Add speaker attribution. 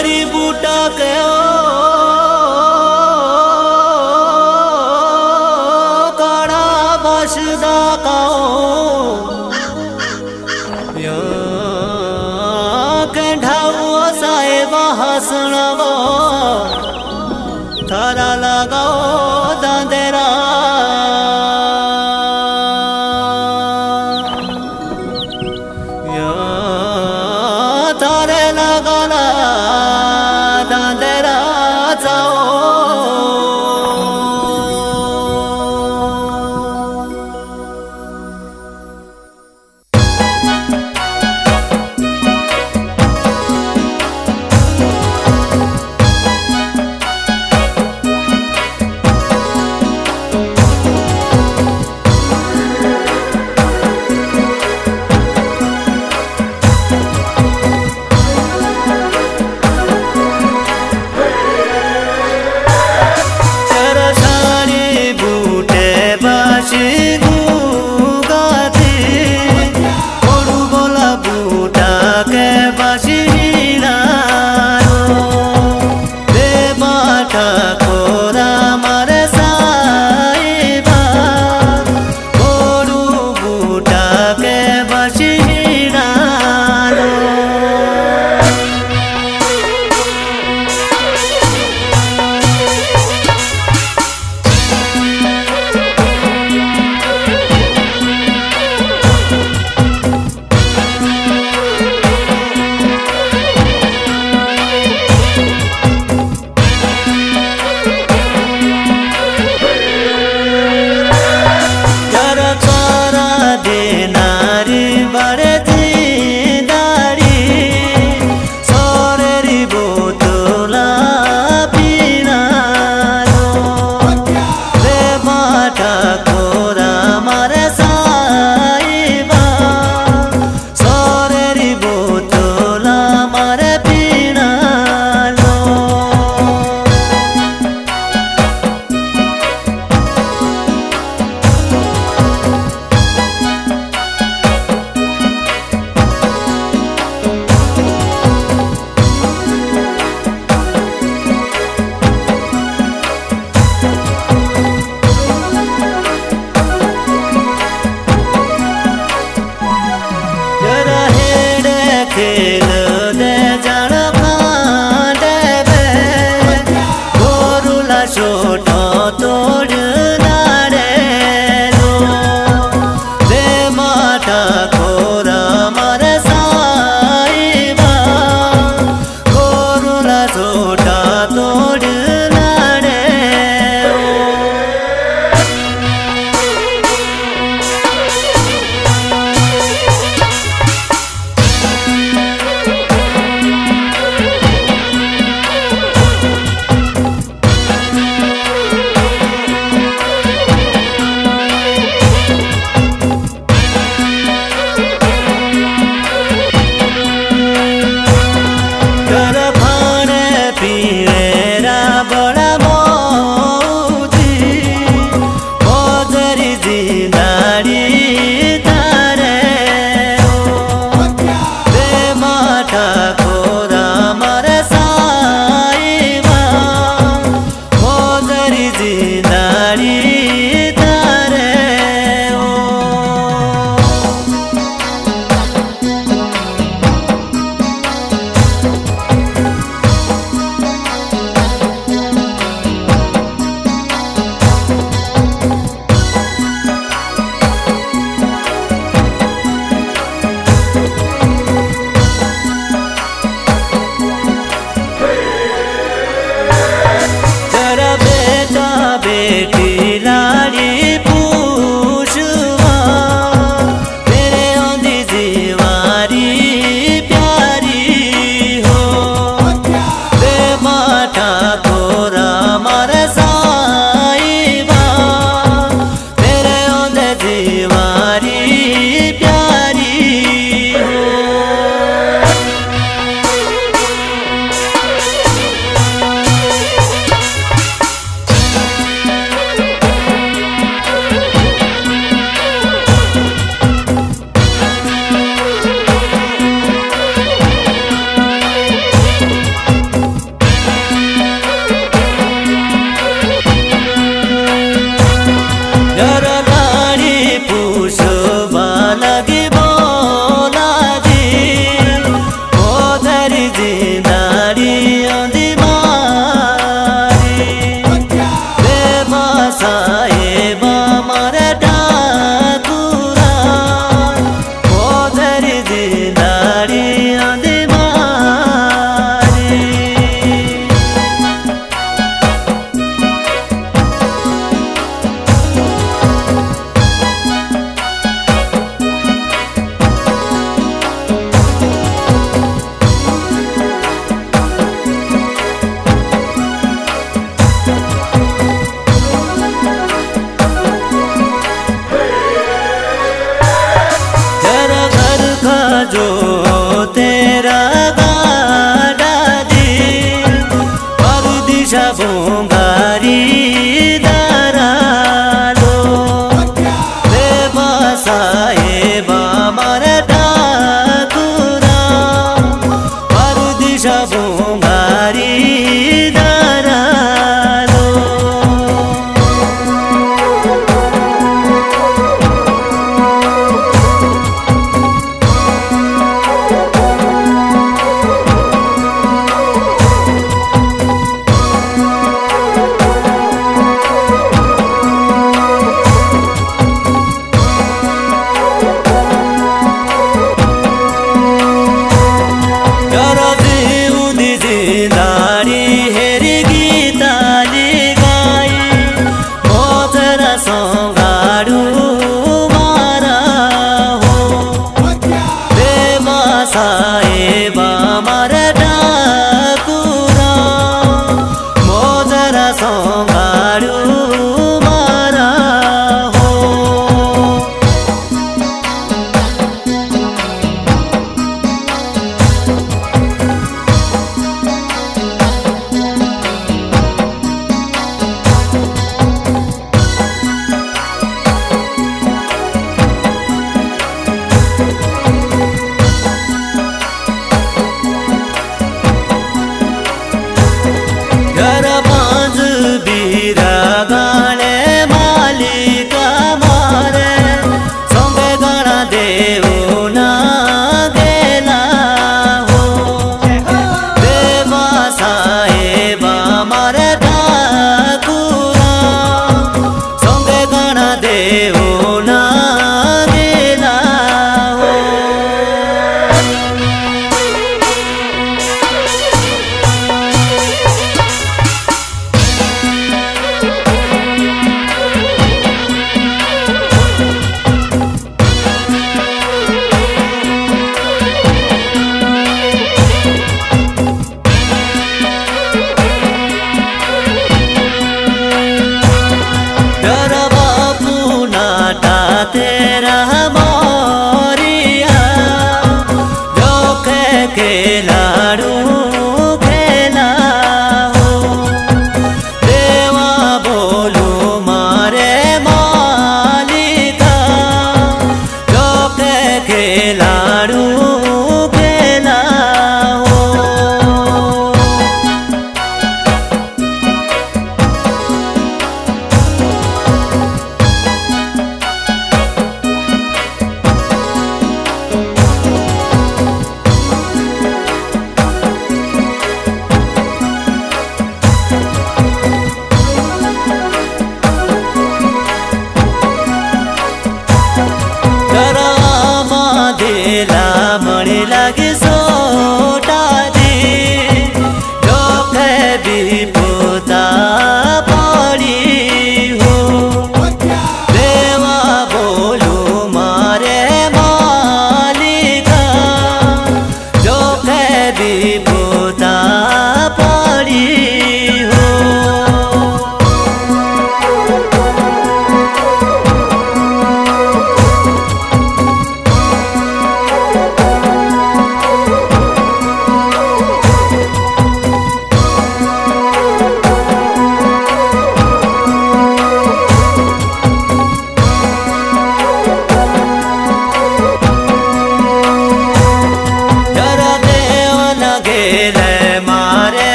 Speaker 1: जड़ी बूटा के টাকা छोटा যাব साहेब हमारे